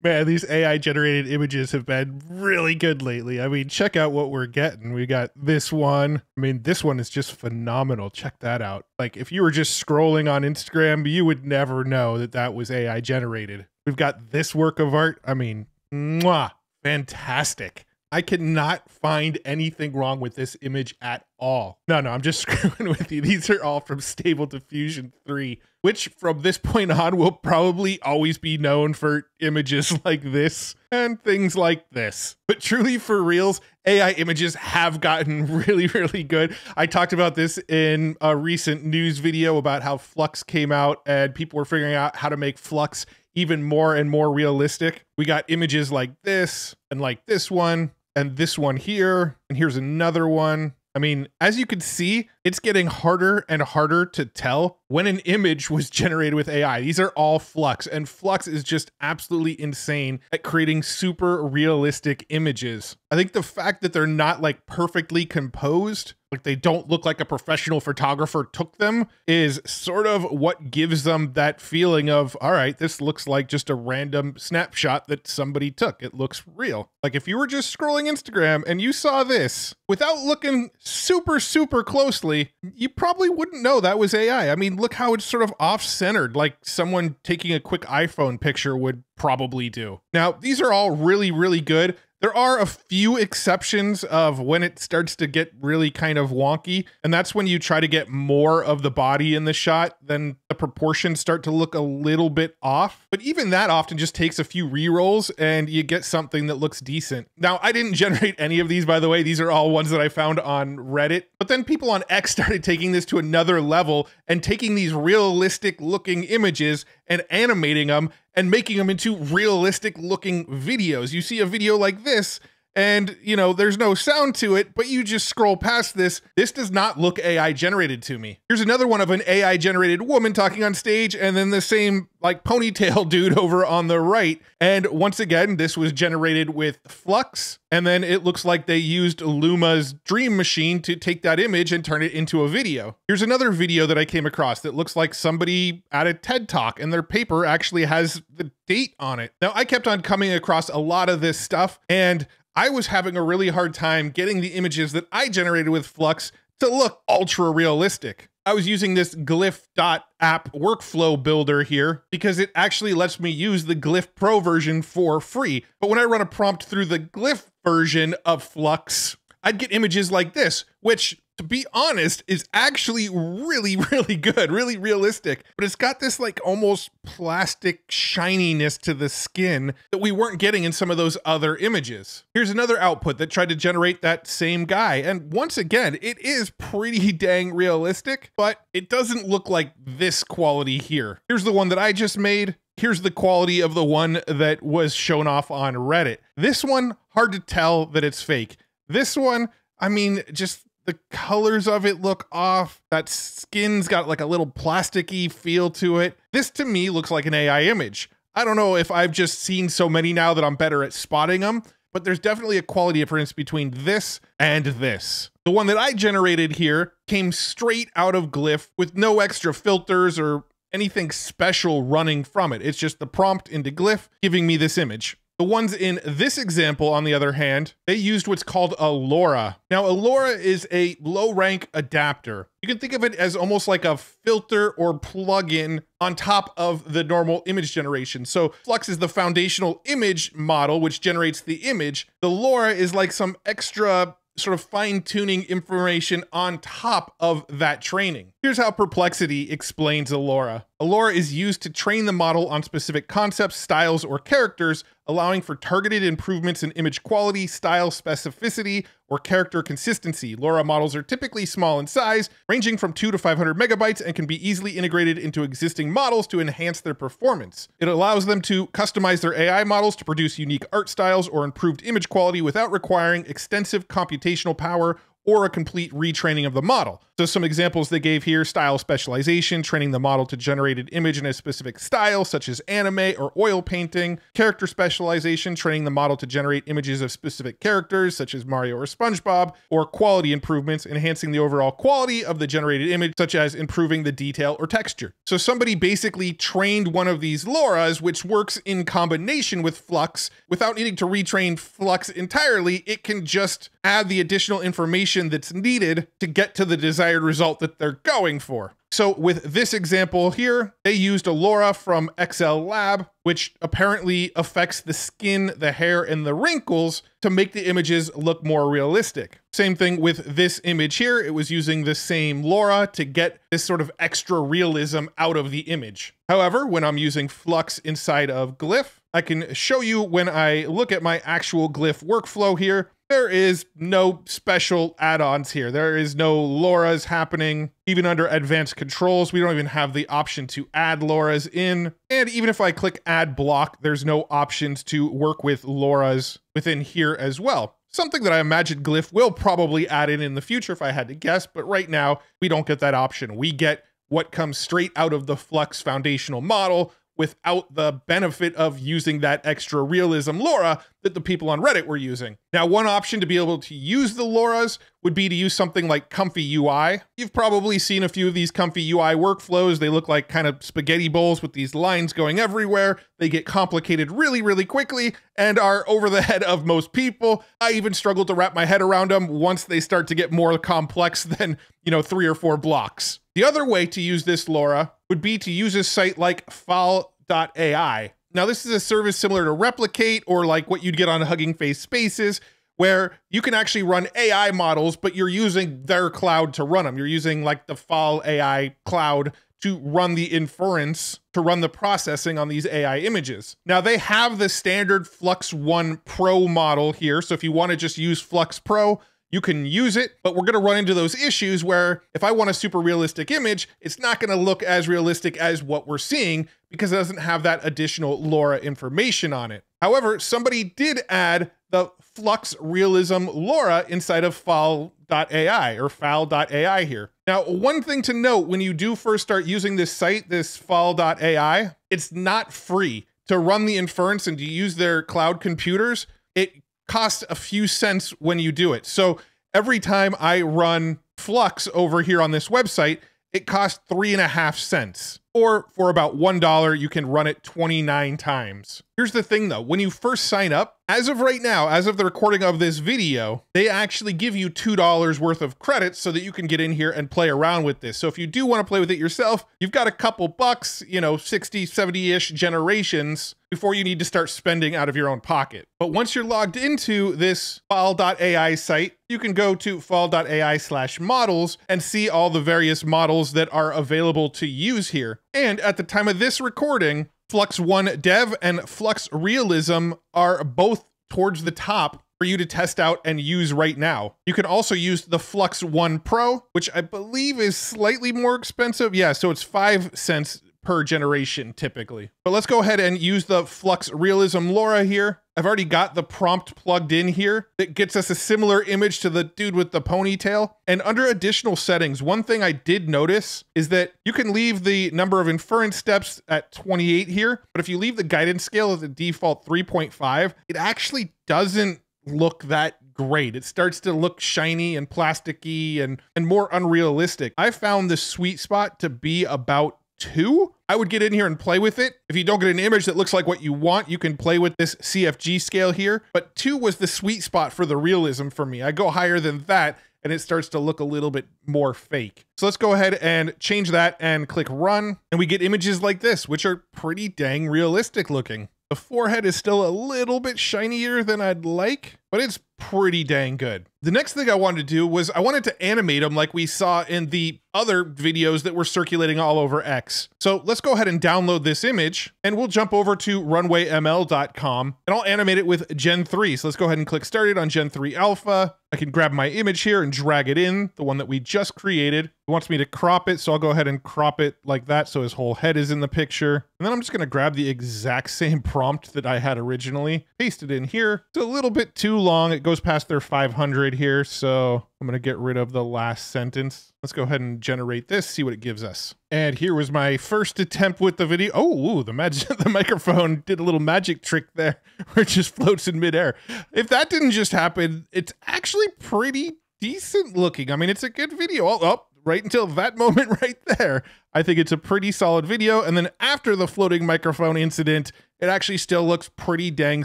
Man, these AI generated images have been really good lately. I mean, check out what we're getting. We got this one. I mean, this one is just phenomenal. Check that out. Like, if you were just scrolling on Instagram, you would never know that that was AI generated. We've got this work of art. I mean, mwah, fantastic. I cannot find anything wrong with this image at all. No, no, I'm just screwing with you. These are all from Stable Diffusion 3, which from this point on will probably always be known for images like this and things like this. But truly for reals, AI images have gotten really, really good. I talked about this in a recent news video about how Flux came out and people were figuring out how to make Flux even more and more realistic. We got images like this and like this one and this one here, and here's another one. I mean, as you can see, it's getting harder and harder to tell when an image was generated with AI. These are all Flux, and Flux is just absolutely insane at creating super realistic images. I think the fact that they're not like perfectly composed like they don't look like a professional photographer took them is sort of what gives them that feeling of all right this looks like just a random snapshot that somebody took it looks real like if you were just scrolling instagram and you saw this without looking super super closely you probably wouldn't know that was ai i mean look how it's sort of off centered like someone taking a quick iphone picture would probably do. Now these are all really really good there are a few exceptions of when it starts to get really kind of wonky, and that's when you try to get more of the body in the shot, then the proportions start to look a little bit off. But even that often just takes a few re-rolls and you get something that looks decent. Now, I didn't generate any of these, by the way. These are all ones that I found on Reddit. But then people on X started taking this to another level and taking these realistic looking images and animating them and making them into realistic looking videos. You see a video like this and you know there's no sound to it but you just scroll past this. This does not look ai generated to me. Here's another one of an ai generated woman talking on stage and then the same like ponytail dude over on the right. And once again this was generated with flux. And then it looks like they used luma's dream machine to take that image and turn it into a video. Here's another video that i came across that looks like somebody at a ted talk and their paper actually has the date on it. Now i kept on coming across a lot of this stuff and I was having a really hard time getting the images that I generated with Flux to look ultra realistic. I was using this glif.app workflow builder here because it actually lets me use the Glif Pro version for free. But when I run a prompt through the Glif version of Flux, I'd get images like this, which to be honest, is actually really, really good, really realistic. But it's got this like almost plastic shininess to the skin that we weren't getting in some of those other images. Here's another output that tried to generate that same guy. And once again, it is pretty dang realistic, but it doesn't look like this quality here. Here's the one that I just made. Here's the quality of the one that was shown off on Reddit. This one, hard to tell that it's fake. This one, I mean, just the colors of it look off. That skin's got like a little plasticky feel to it. This to me looks like an AI image. I don't know if I've just seen so many now that I'm better at spotting them, but there's definitely a quality difference between this and this. The one that I generated here came straight out of Glif with no extra filters or anything special running from it. It's just the prompt into Glif giving me this image. The ones in this example, on the other hand, they used what's called a LoRa. Now, a LoRa is a low rank adapter. You can think of it as almost like a filter or plugin on top of the normal image generation. So Flux is the foundational image model, which generates the image. The LoRa is like some extra sort of fine tuning information on top of that training. Here's how Perplexity explains LoRa. LoRa is used to train the model on specific concepts, styles, or characters, allowing for targeted improvements in image quality, style specificity, or character consistency. LoRa models are typically small in size, ranging from 2 to 500 megabytes, and can be easily integrated into existing models to enhance their performance. It allows them to customize their AI models to produce unique art styles or improved image quality without requiring extensive computational power or a complete retraining of the model. So some examples they gave here, style specialization, training the model to generate an image in a specific style, such as anime or oil painting, character specialization, training the model to generate images of specific characters, such as Mario or SpongeBob, or quality improvements, enhancing the overall quality of the generated image, such as improving the detail or texture. So somebody basically trained one of these LoRA's, which works in combination with Flux without needing to retrain Flux entirely. It can just add the additional information that's needed to get to the desired result that they're going for. So with this example here, they used a LoRA from XL Lab, which apparently affects the skin, the hair, and the wrinkles to make the images look more realistic. Same thing with this image here. It was using the same LoRA to get this sort of extra realism out of the image. However, when I'm using Flux inside of Glif, I can show you when I look at my actual Glif workflow here, there is no special add-ons here. There is no LoRA's happening. Even under advanced controls, we don't even have the option to add LoRA's in. And even if I click add block, there's no options to work with LoRA's within here as well. Something that I imagine Glif will probably add in in the future if I had to guess, but right now we don't get that option. We get what comes straight out of the Flux foundational model, without the benefit of using that extra realism LoRA that the people on Reddit were using. Now, one option to be able to use the LoRA's would be to use something like Comfy UI. You've probably seen a few of these Comfy UI workflows. They look like kind of spaghetti bowls with these lines going everywhere. They get complicated really, really quickly and are over the head of most people. I even struggle to wrap my head around them once they start to get more complex than, you know, three or four blocks. The other way to use this LoRA would be to use a site like Fal.ai. Now, this is a service similar to Replicate or like what you'd get on Hugging Face Spaces, where you can actually run AI models, but you're using their cloud to run them. You're using like the Fal AI cloud to run the inference, to run the processing on these AI images. Now, they have the standard Flux One Pro model here. So if you want to just use Flux Pro, you can use it, but we're going to run into those issues where if I want a super realistic image, it's not going to look as realistic as what we're seeing because it doesn't have that additional LoRA information on it. However, somebody did add the Flux Realism LoRA inside of Fal.ai or Fal.ai here. Now, one thing to note when you do first start using this site, this Fal.ai, it's not free. To run the inference and to use their cloud computers, it costs a few cents when you do it. So every time I run Flux over here on this website, it costs three and a half cents. Or for about $1, you can run it 29 times. Here's the thing though, when you first sign up, as of right now, as of the recording of this video, they actually give you $2 worth of credits so that you can get in here and play around with this. So if you do want to play with it yourself, you've got a couple bucks, you know, 60, 70-ish generations before you need to start spending out of your own pocket. But once you're logged into this Fal.ai site, you can go to Fal.ai slash models and see all the various models that are available to use here. And at the time of this recording, Flux One Dev and Flux Realism are both towards the top for you to test out and use right now. You can also use the Flux One Pro, which I believe is slightly more expensive. Yeah, so it's five cents per generation typically. But let's go ahead and use the Flux Realism LoRA here. I've already got the prompt plugged in here that gets us a similar image to the dude with the ponytail. And under additional settings, one thing I did notice is that you can leave the number of inference steps at 28 here, but if you leave the guidance scale at the default 3.5, it actually doesn't look that great. It starts to look shiny and plasticky and, and more unrealistic. I found the sweet spot to be about two. I would get in here and play with it. If you don't get an image that looks like what you want, you can play with this CFG scale here. But two was the sweet spot for the realism for me. I go higher than that and it starts to look a little bit more fake. So let's go ahead and change that and click run. And we get images like this, which are pretty dang realistic looking. The forehead is still a little bit shinier than I'd like, but it's pretty dang good. The next thing I wanted to do was I wanted to animate them like we saw in the other videos that were circulating all over X. So let's go ahead and download this image and we'll jump over to runwayml.com and I'll animate it with Gen 3. So let's go ahead and click started on Gen 3 Alpha. I can grab my image here and drag it in, the one that we just created. It wants me to crop it, so I'll go ahead and crop it like that so his whole head is in the picture. And then I'm just gonna grab the exact same prompt that I had originally, paste it in here. It's a little bit too long. It goes past their 500 here, so I'm going to get rid of the last sentence. Let's go ahead and generate this, see what it gives us. And here was my first attempt with the video. Oh, ooh, the magic, the microphone did a little magic trick there where it just floats in midair. If that didn't just happen, it's actually pretty decent looking. I mean, it's a good video. Oh, oh right until that moment right there, I think it's a pretty solid video. And then after the floating microphone incident, it actually still looks pretty dang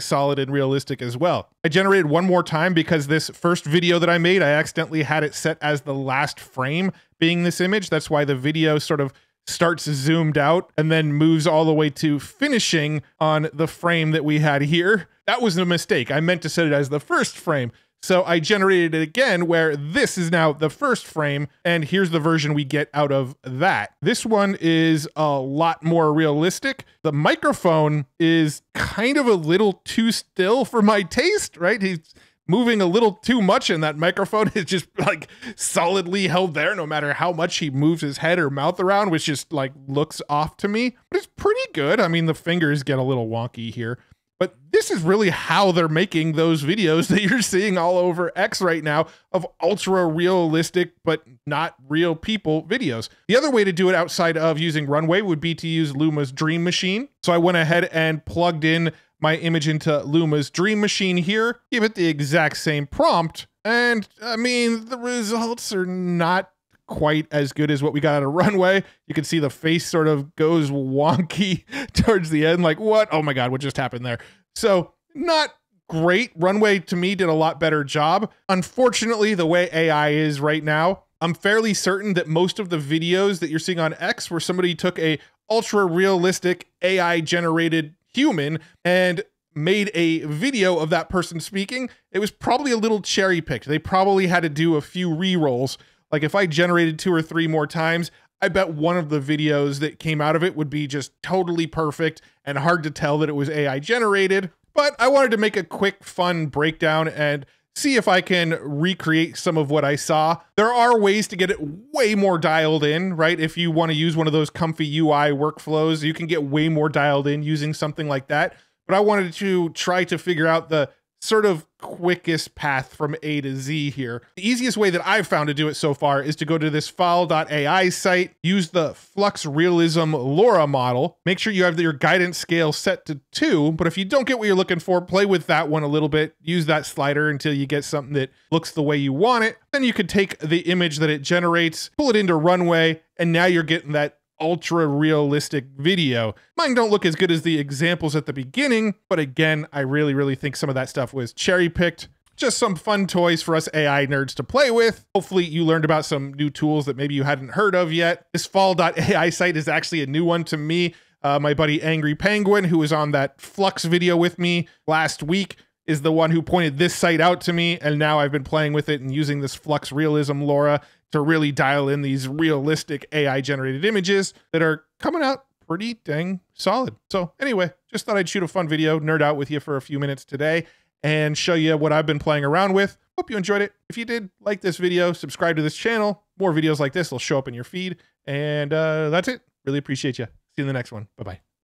solid and realistic as well. I generated one more time because this first video that I made, I accidentally had it set as the last frame being this image. That's why the video sort of starts zoomed out and then moves all the way to finishing on the frame that we had here. That was a mistake. I meant to set it as the first frame. So I generated it again where this is now the first frame and here's the version we get out of that. This one is a lot more realistic. The microphone is kind of a little too still for my taste, right? He's moving a little too much and that microphone is just like solidly held there no matter how much he moves his head or mouth around which just like looks off to me but it's pretty good i mean the fingers get a little wonky here but this is really how they're making those videos that you're seeing all over X right now of ultra realistic but not real people videos. The other way to do it outside of using Runway would be to use Luma's Dream Machine. So I went ahead and plugged in my image into Luma's Dream Machine here, give it the exact same prompt, and I mean, the results are not quite as good as what we got out of Runway. You can see the face sort of goes wonky towards the end. Like, what? Oh my God, what just happened there? So, not great. Runway to me did a lot better job. Unfortunately, the way AI is right now, I'm fairly certain that most of the videos that you're seeing on X where somebody took a ultra realistic AI generated human and made a video of that person speaking, it was probably a little cherry picked. They probably had to do a few re rolls like if I generated two or three more times, I bet one of the videos that came out of it would be just totally perfect and hard to tell that it was AI generated. But I wanted to make a quick, fun breakdown and see if I can recreate some of what I saw. There are ways to get it way more dialed in, right? If you want to use one of those comfy UI workflows, you can get way more dialed in using something like that. But I wanted to try to figure out the sort of quickest path from A to Z here. The easiest way that I've found to do it so far is to go to this fal.ai site, use the Flux Realism LoRA model, make sure you have your guidance scale set to two, but if you don't get what you're looking for, play with that one a little bit, use that slider until you get something that looks the way you want it. Then you could take the image that it generates, pull it into Runway, and now you're getting that ultra realistic video. Mine don't look as good as the examples at the beginning, but again, I really, really think some of that stuff was cherry picked. Just some fun toys for us AI nerds to play with. Hopefully, you learned about some new tools that maybe you hadn't heard of yet. This fal.ai site is actually a new one to me. Uh, my buddy Angry Penguin, who was on that Flux video with me last week, is the one who pointed this site out to me, and now I've been playing with it and using this Flux Realism LoRA to really dial in these realistic AI generated images that are coming out pretty dang solid. So, anyway, just thought I'd shoot a fun video, nerd out with you for a few minutes today, and show you what I've been playing around with. Hope you enjoyed it. If you did, like this video, subscribe to this channel. More videos like this will show up in your feed. And uh, that's it. Really appreciate you. See you in the next one. Bye bye.